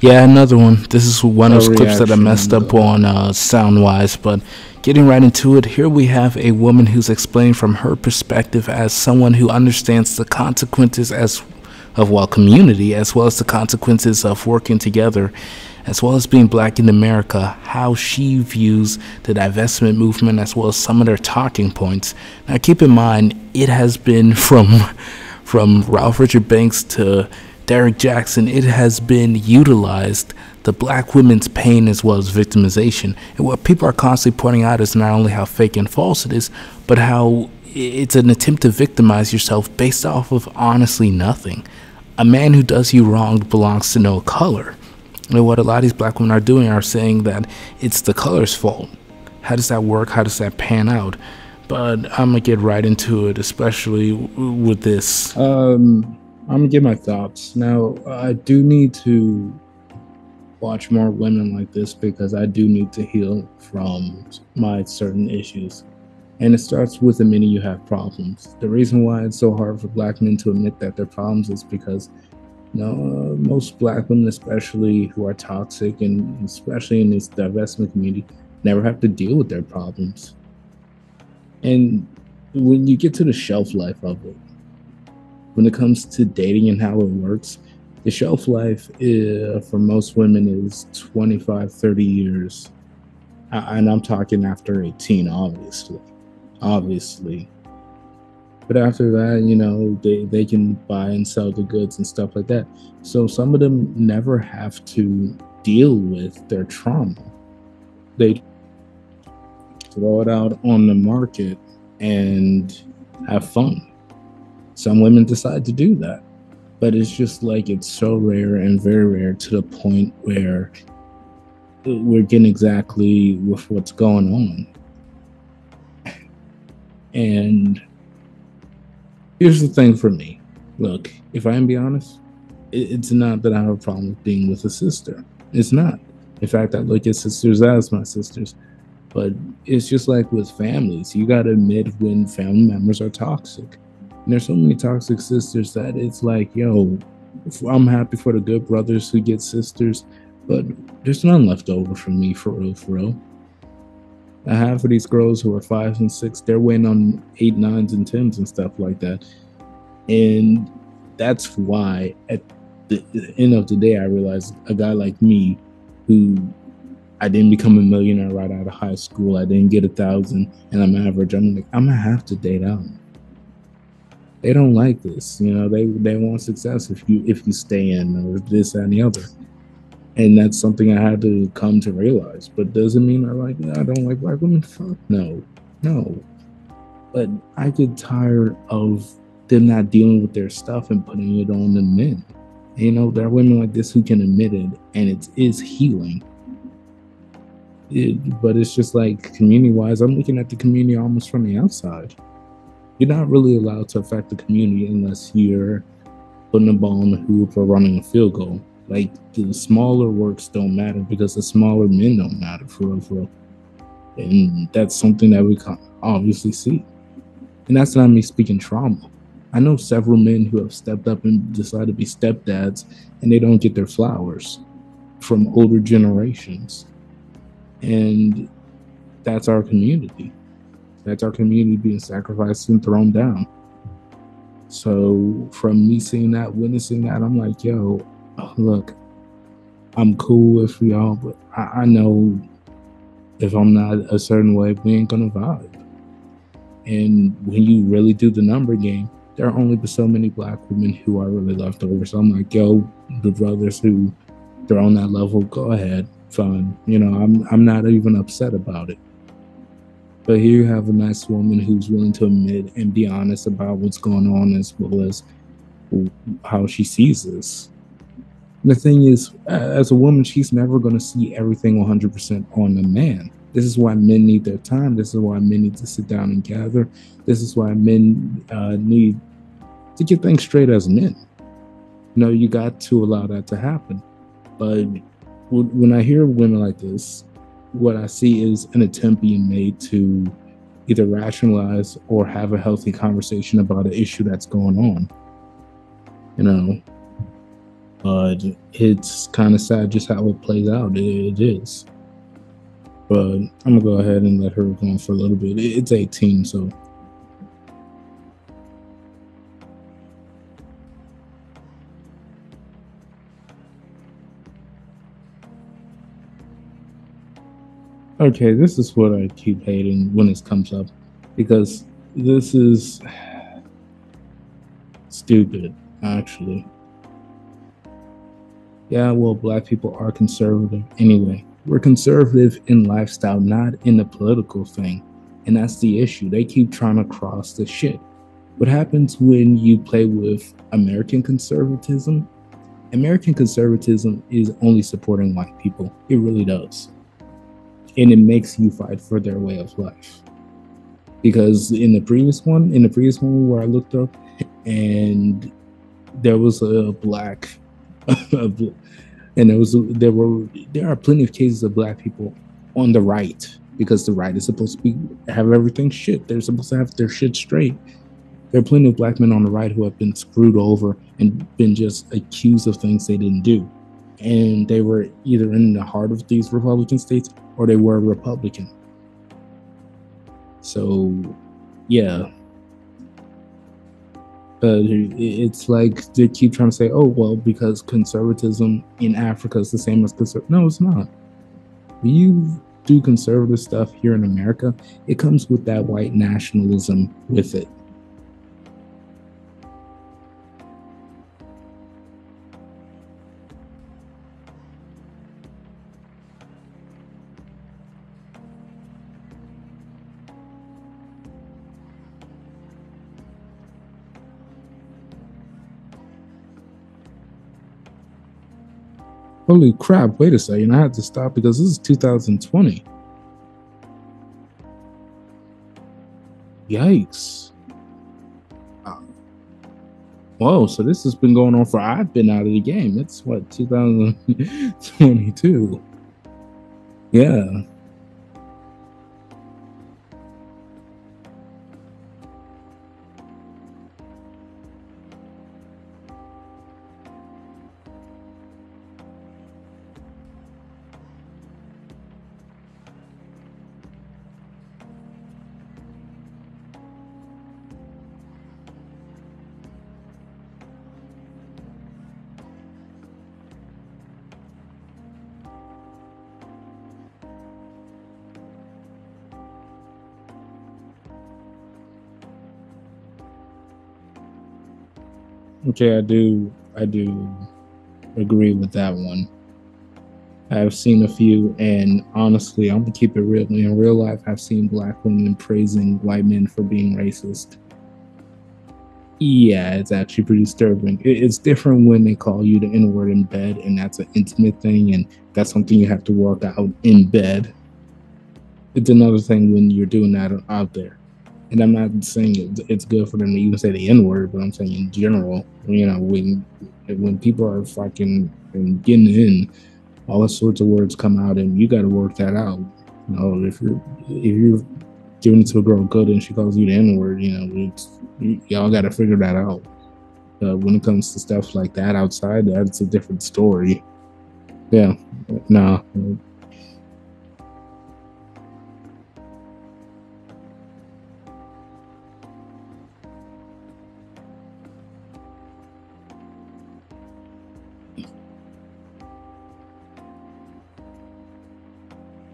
Yeah, another one. This is one of those clips that I messed up on uh, sound wise, but getting right into it, here we have a woman who's explaining from her perspective as someone who understands the consequences as of well community as well as the consequences of working together as well as being black in America, how she views the divestment movement as well as some of their talking points. Now keep in mind it has been from from Ralph Richard Banks to Derrick Jackson, it has been utilized the black women's pain as well as victimization. And what people are constantly pointing out is not only how fake and false it is, but how it's an attempt to victimize yourself based off of honestly nothing. A man who does you wrong belongs to no color. And what a lot of these black women are doing are saying that it's the color's fault. How does that work? How does that pan out? But I'm gonna get right into it, especially with this. Um, I'm gonna give my thoughts. Now, I do need to watch more women like this because I do need to heal from my certain issues. And it starts with minute you have problems. The reason why it's so hard for black men to admit that their problems is because you know, uh, most black women, especially who are toxic and especially in this divestment community, never have to deal with their problems. And when you get to the shelf life of it, when it comes to dating and how it works, the shelf life is, uh, for most women is 25, 30 years. And I'm talking after 18, obviously. Obviously. But after that, you know, they, they can buy and sell the goods and stuff like that. So some of them never have to deal with their trauma. They throw it out on the market and have fun. Some women decide to do that, but it's just like it's so rare and very rare to the point where we're getting exactly with what's going on. And here's the thing for me look, if I am be honest, it's not that I have a problem with being with a sister. It's not. In fact, I look at sisters as my sisters. But it's just like with families, you got to admit when family members are toxic. And there's so many toxic sisters that it's like, yo, I'm happy for the good brothers who get sisters, but there's none left over for me for real, for real. A half of these girls who are fives and six, they're waiting on eight, nines, and tens and stuff like that. And that's why at the, the end of the day, I realized a guy like me who I didn't become a millionaire right out of high school. I didn't get a thousand and I'm average. I'm like, I'm gonna have to date out they don't like this. You know, they they want success if you if you stay in or this and the other. And that's something I had to come to realize. But doesn't mean I like I don't like black women. Fuck no, no. But I get tired of them not dealing with their stuff and putting it on the men. You know, there are women like this who can admit it, and it is healing. It, but it's just like community wise, I'm looking at the community almost from the outside you're not really allowed to affect the community unless you're putting a ball in the hoop or running a field goal. Like the smaller works don't matter because the smaller men don't matter for real, for real. And that's something that we can obviously see. And that's not me speaking trauma. I know several men who have stepped up and decided to be stepdads and they don't get their flowers from older generations. And that's our community. That's our community being sacrificed and thrown down. So from me seeing that, witnessing that, I'm like, yo, look, I'm cool with y'all, but I, I know if I'm not a certain way, we ain't gonna vibe. And when you really do the number game, there are only so many black women who are really left over. So I'm like, yo, the brothers who they're on that level, go ahead, fine. You know, I'm I'm not even upset about it. But here you have a nice woman who's willing to admit and be honest about what's going on as well as how she sees this. The thing is, as a woman, she's never going to see everything 100% on a man. This is why men need their time. This is why men need to sit down and gather. This is why men uh, need to get things straight as men. You know, you got to allow that to happen. But when I hear women like this, what I see is an attempt being made to either rationalize or have a healthy conversation about an issue that's going on. You know, But it's kind of sad just how it plays out. it, it is. But I'm gonna go ahead and let her go on for a little bit. It's 18, so Okay, this is what I keep hating when this comes up because this is stupid, actually. Yeah, well, black people are conservative anyway. We're conservative in lifestyle, not in the political thing. And that's the issue. They keep trying to cross the shit. What happens when you play with American conservatism? American conservatism is only supporting white people. It really does and it makes you fight for their way of life. Because in the previous one, in the previous one where I looked up, and there was a black, and there was there were there are plenty of cases of black people on the right because the right is supposed to be have everything shit. They're supposed to have their shit straight. There are plenty of black men on the right who have been screwed over and been just accused of things they didn't do. And they were either in the heart of these Republican states or they were Republican. So, yeah. But it's like they keep trying to say, oh, well, because conservatism in Africa is the same as conservative. No, it's not. You do conservative stuff here in America, it comes with that white nationalism with it. Holy crap, wait a second. I had to stop because this is 2020. Yikes. Ah. Whoa, so this has been going on for I've been out of the game. It's what 2022. Yeah. Okay, I do I do agree with that one. I've seen a few, and honestly, I'm gonna keep it real. In real life, I've seen black women praising white men for being racist. Yeah, it's actually pretty disturbing. It's different when they call you the N word in bed, and that's an intimate thing, and that's something you have to work out in bed. It's another thing when you're doing that out there and I'm not saying it's good for them to even say the N word, but I'm saying in general, you know, when when people are fucking and getting in, all sorts of words come out, and you got to work that out. You know, if you're if you're giving it to a girl good and she calls you the N word, you know, y'all got to figure that out. Uh, when it comes to stuff like that outside, that's a different story. Yeah, no,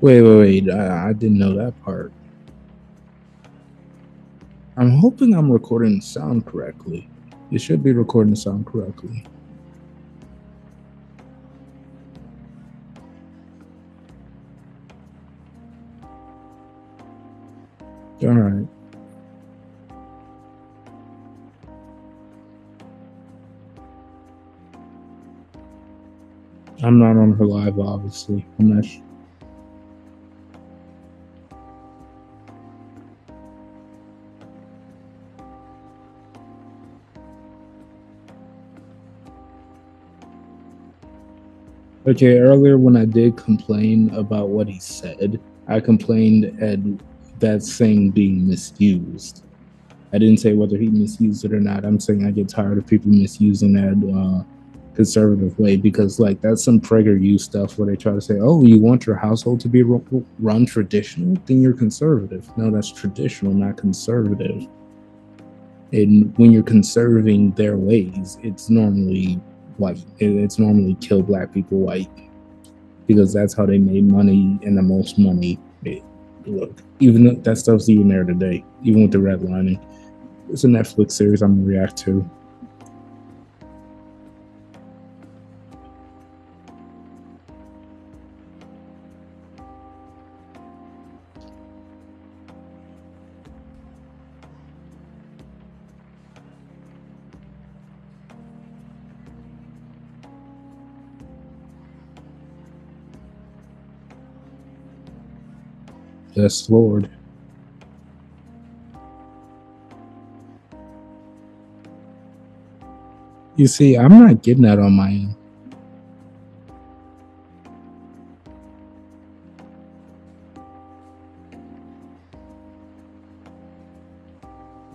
Wait, wait, wait. I, I didn't know that part. I'm hoping I'm recording sound correctly. It should be recording the sound correctly. All right. I'm not on her live, obviously. I'm not. Okay, earlier when I did complain about what he said, I complained at that saying being misused. I didn't say whether he misused it or not. I'm saying I get tired of people misusing that uh, conservative way because like that's some PragerU stuff where they try to say, "Oh, you want your household to be run traditional? Then you're conservative." No, that's traditional, not conservative. And when you're conserving their ways, it's normally white. It's normally kill black people white because that's how they made money and the most money. look, even though that stuff's even there today, even with the redlining. It's a Netflix series I'm gonna react to. Yes, Lord. You see, I'm not getting that on my end.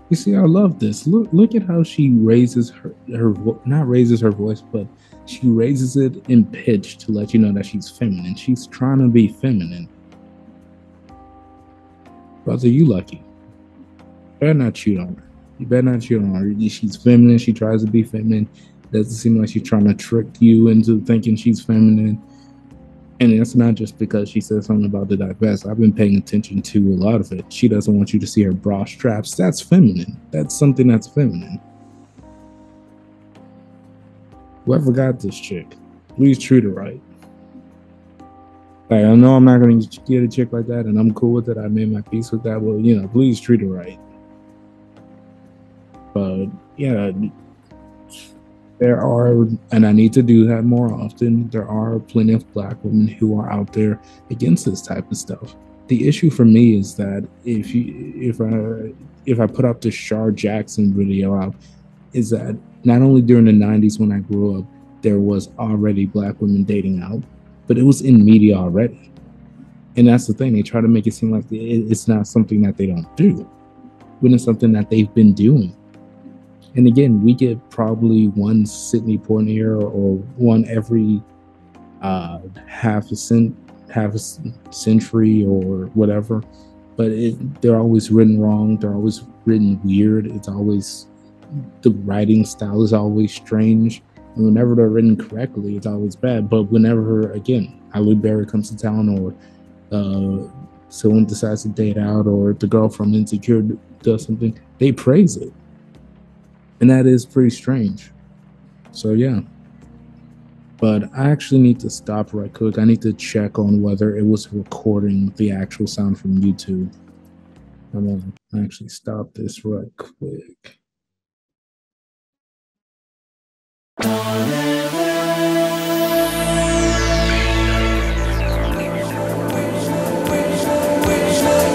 You see, I love this. Look, look at how she raises her her not raises her voice, but she raises it in pitch to let you know that she's feminine. She's trying to be feminine. Brother, you lucky. Better not cheat on her. You better not cheat on her. She's feminine. She tries to be feminine. Doesn't seem like she's trying to trick you into thinking she's feminine. And it's not just because she said something about the divest. I've been paying attention to a lot of it. She doesn't want you to see her bra straps. That's feminine. That's something that's feminine. Whoever got this chick, please treat her right. Like I know I'm not gonna get a chick like that, and I'm cool with it. I made my peace with that. Well, you know, please treat her right. But yeah, there are, and I need to do that more often. There are plenty of black women who are out there against this type of stuff. The issue for me is that if you, if I, if I put up the Shar Jackson video out, is that not only during the '90s when I grew up, there was already black women dating out but it was in media already. And that's the thing. They try to make it seem like it's not something that they don't do, when it's something that they've been doing. And again, we get probably one Sidney Poitier or one every uh, half a cent, half a century or whatever. But it, they're always written wrong. They're always written weird. It's always the writing style is always strange. Whenever they're written correctly, it's always bad. But whenever, again, Halle Berry comes to town or uh, someone decides to date out or the girl from Insecure does something, they praise it. And that is pretty strange. So, yeah. But I actually need to stop right quick. I need to check on whether it was recording the actual sound from YouTube. I'm gonna actually stop this right quick. Wish,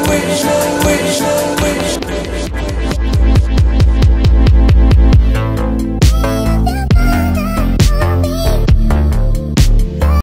wish, wish,